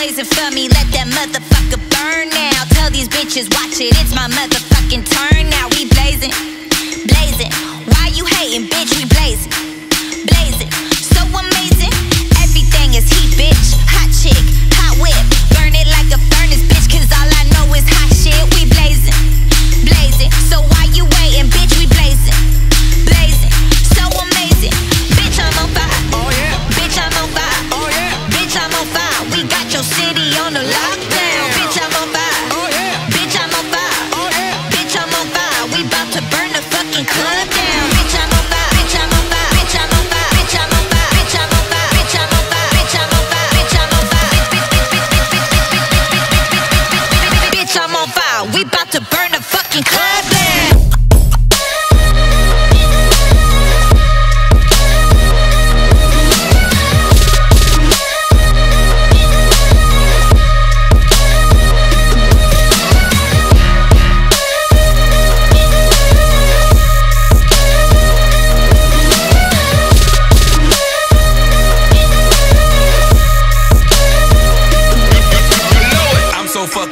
blazing for me, let that motherfucker burn now. Tell these bitches, watch it, it's my motherfucking turn now. We blazing. The fucking down. Bitch, I'm on fire. Bitch, I'm on fire. Bitch, I'm on fire. Bitch, I'm on fire. Bitch, I'm on fire. Bitch, I'm on fire. Bitch, I'm on fire. Bitch, I'm on fire. Bitch, bitch, bitch, bitch, bitch, bitch, bitch, bitch, bitch, bitch, bitch, bitch, bitch, bitch, I'm on fire. We bout to burn the fucking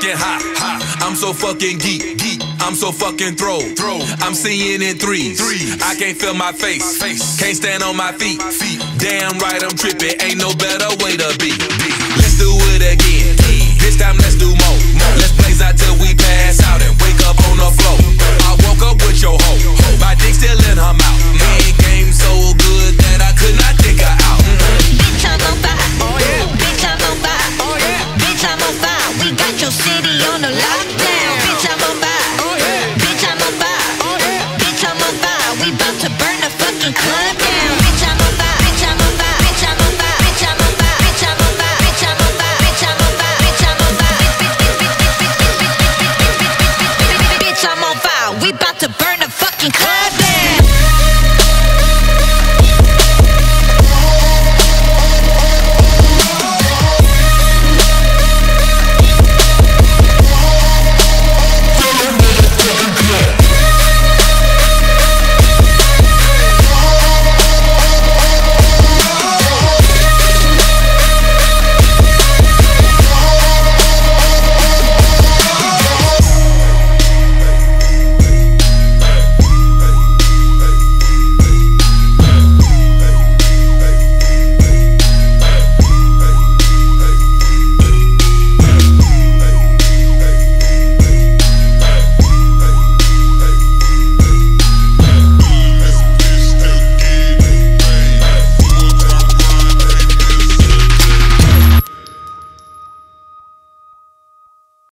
fucking hot, hot. I'm so fucking geek, geek. I'm so fucking throw, throw. I'm seeing in threes, threes. I can't feel my face, face. Can't stand on my feet, feet. Damn right I'm tripping. Ain't no better way to be. Let's do it again. This time let's